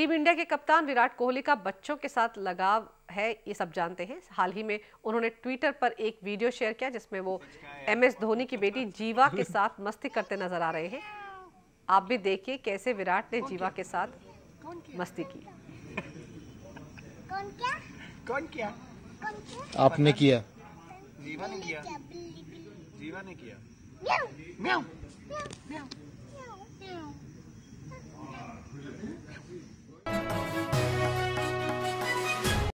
Team India के कप्तान विराट कोहली का बच्चों के साथ लगाव है ये सब जानते हैं। हाल ही में उन्होंने ट्विटर पर एक वीडियो शेयर किया जिसमें वो एम एस धोनी की बेटी जीवा के साथ मस्ती करते नज़र आ रहे हैं। आप भी देखिए कैसे विराट ने जीवा के साथ मस्ती की। कौन क्या? कौन किया क्या आपने किया। जीवा ने किया। जीवा ने किया।